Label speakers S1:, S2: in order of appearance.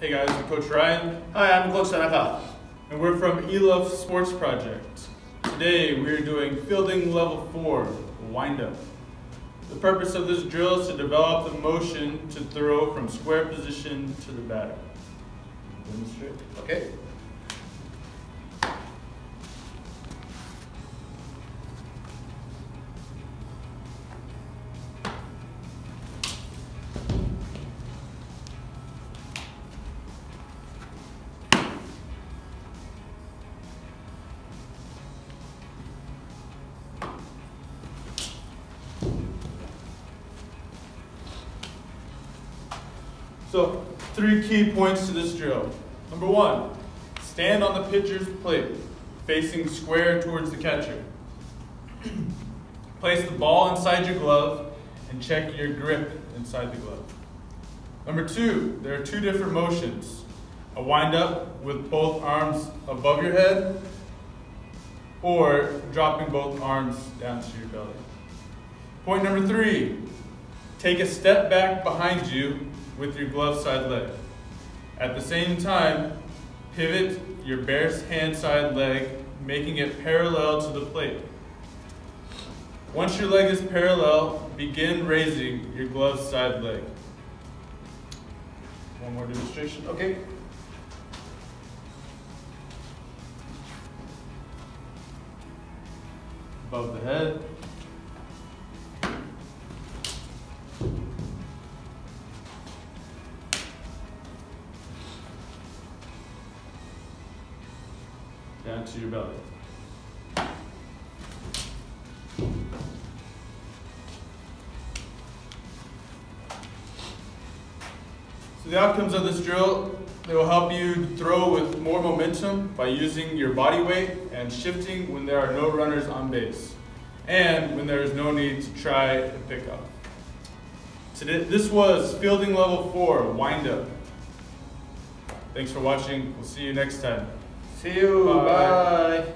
S1: Hey guys, I'm Coach Ryan.
S2: Hi, I'm Coach Tanaka.
S1: And we're from eLove Sports Project. Today we're doing fielding level 4, windup. The purpose of this drill is to develop the motion to throw from square position to the batter. Demonstrate.
S2: Okay.
S1: So, three key points to this drill. Number one, stand on the pitcher's plate, facing square towards the catcher. Place the ball inside your glove and check your grip inside the glove. Number two, there are two different motions. A wind up with both arms above your head or dropping both arms down to your belly. Point number three, take a step back behind you with your glove side leg. At the same time, pivot your bare hand side leg, making it parallel to the plate. Once your leg is parallel, begin raising your glove side leg. One more demonstration.
S2: Okay.
S1: Above the head. Down to your belly. So the outcomes of this drill, they will help you throw with more momentum by using your body weight and shifting when there are no runners on base, and when there is no need to try to pick up. Today, this was fielding level four, wind up. Thanks for watching. We'll see you next time.
S2: See you.
S1: Bye.
S2: Bye.